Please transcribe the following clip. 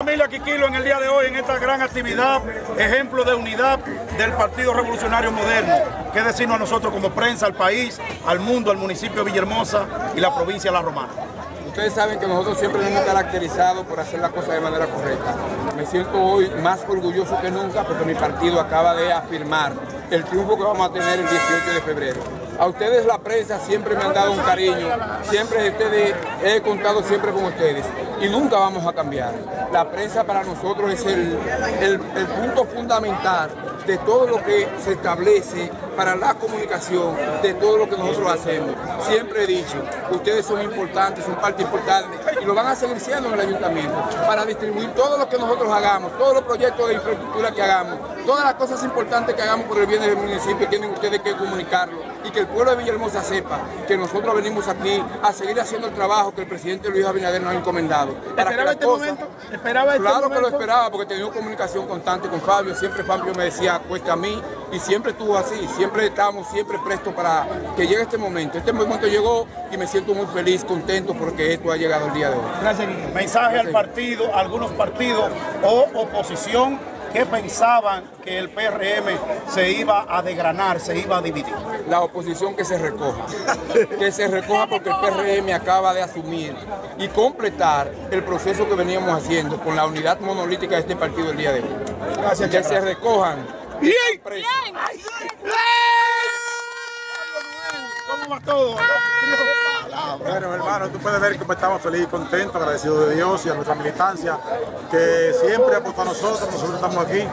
Familia Quiquilo en el día de hoy en esta gran actividad, ejemplo de unidad del Partido Revolucionario Moderno. ¿Qué decirnos a nosotros como prensa, al país, al mundo, al municipio de Villahermosa y la provincia de La Romana? Ustedes saben que nosotros siempre nos hemos caracterizado por hacer las cosas de manera correcta. Me siento hoy más orgulloso que nunca porque mi partido acaba de afirmar el triunfo que vamos a tener el 18 de febrero. A ustedes la prensa siempre me han dado un cariño, siempre ustedes, he contado siempre con ustedes y nunca vamos a cambiar. La prensa para nosotros es el, punto fundamental de todo lo que se establece para la comunicación, de todo lo que nosotros hacemos. Siempre he dicho, ustedes son importantes, son parte importante y lo van a seguir siendo en el ayuntamiento para distribuir todo lo que nosotros hagamos, todos los proyectos de infraestructura que hagamos, todas las cosas importantes que hagamos por el bien del municipio, tienen ustedes que comunicarlo y que el pueblo de Villahermosa sepa que nosotros venimos aquí a seguir haciendo el trabajo que el presidente Luis Abinader nos ha encomendado. Para ¿Esperaba este momento? ¿Esperaba este claro que lo esperaba porque tenía comunicación constante con Fabio, siempre Fabio me decía, cuesta a mí y siempre estuvo así, siempre estamos siempre prestos para que llegue este momento. Este momento llegó y me siento muy feliz, contento porque esto ha llegado el día de hoy. Gracias. Mensaje al partido, a algunos partidos o oposición que pensaban que el PRM se iba a desgranar, se iba a dividir. la oposición que se recoja, que se recoja porque el PRM acaba de asumir y completar el proceso que veníamos haciendo con la unidad monolítica de este partido el día de hoy. Gracias, Que se recojan. Bien. presos. ¿Cómo va todo? Bueno, hermano, tú puedes ver que estamos felices contentos, agradecidos de Dios y a nuestra militancia, que siempre apostó a nosotros, nosotros estamos aquí